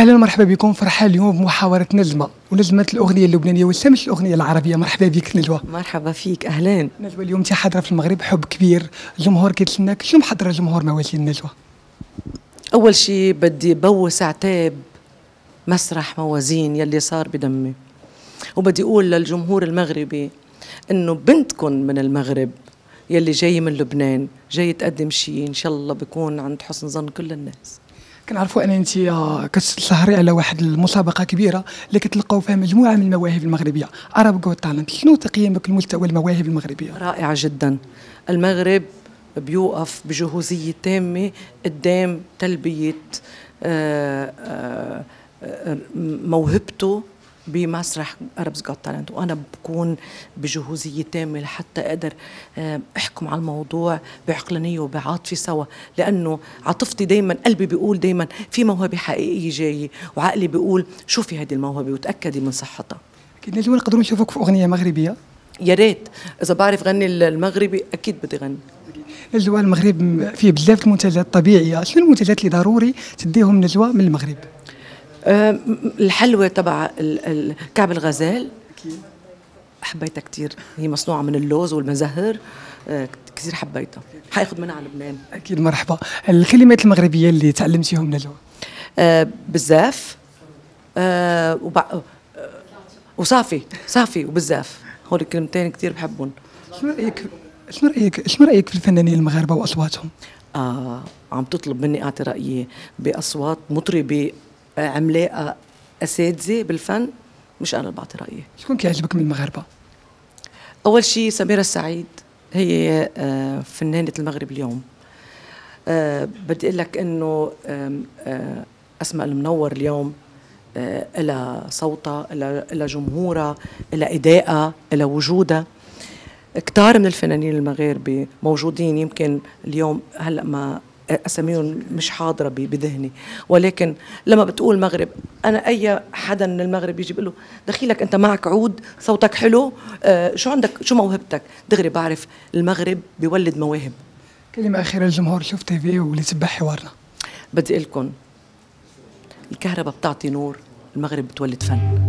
أهلا ومرحبا بكم فرحان اليوم بمحاورة نجمة. ونجمة الأغنية اللبنانية والسمش الأغنية العربية. مرحبا بك نجوى مرحبا فيك اهلين نجوى اليوم أنت حاضرة في المغرب حب كبير. الجمهور كيتسناك شو محضرة الجمهور مواسم نجوى أول شيء بدي بوس عتاب مسرح موازين يلي صار بدمي. وبدي أقول للجمهور المغربي إنه بنتكم من المغرب يلي جاي من لبنان جاي تقدم شيء إن شاء الله بكون عند حسن ظن كل الناس. كنعرفوا أن أنت آه، كتسهري على واحد المسابقة كبيرة اللي كتلقاو فيها مجموعة من المواهب المغربية. عرب جوت تالنت شنو تقييمك لمستوى المواهب المغربية؟ رائعة جدا. المغرب بيوقف بجهوزية تامة قدام تلبية آه، آه، آه، موهبته بمسرح أربز جوت تالنت وأنا بكون بجهوزية تامة لحتى أقدر آه، أحكم على الموضوع بعقلانية وبعاطفة سوا. لأنه عاطفتي دايما قلبي بيقول دايما في موهبة حقيقية جاية وعقلي بيقول شوفي هذه الموهبة وتأكدي من صحتها. أكيد. نجوى نقدروا نشوفك في أغنية مغربية. يا ريت. إذا بعرف غني المغربي أكيد بدي غني. نجوى المغرب فيه بزاف المنتجات الطبيعية. شنو المنتجات اللي ضروري تديهم نجوى من المغرب؟ الحلوة تبع كعب الغزال. حبيتها كتير. هي مصنوعة من اللوز والمزهر. أه، كتير حبيتها. حاخذ منها على لبنان. أكيد مرحبا. الكلمات المغربية اللي تعلمتيهم نجوى أه، بزاف أه، وبع... وصافي. صافي وبزاف هول الكلمتين كتير بحبهم. شنو رأيك شنو رأيك شنو رأيك في الفنانين المغاربة وأصواتهم؟ آه عم تطلب مني أعطي رأيي بأصوات مطربة آه، عملاقة أساتذة بالفن مش أنا اللي بعطي رأيي. شكون كيعجبك من المغاربة؟ أول شيء سميرة السعيد هي آه، فنانة المغرب اليوم. آه، بدي أقول لك إنه آه، أسماء المنور اليوم لها صوتها لها جمهورها لها إدائها لها وجودها. كتار من الفنانين المغاربة موجودين. يمكن اليوم هلأ ما أساميهم مش حاضرة بذهني. ولكن لما بتقول مغرب أنا أي حدا من المغرب يجي بيقول له دخيلك أنت معك عود صوتك حلو آه شو عندك؟ شو موهبتك؟ دغري بعرف المغرب بيولد مواهب. كلمة أخيرة للجمهور شوف تي في واللي تبع حوارنا. بدي أقول لكم الكهرباء بتعطي نور المغرب بتولد فن.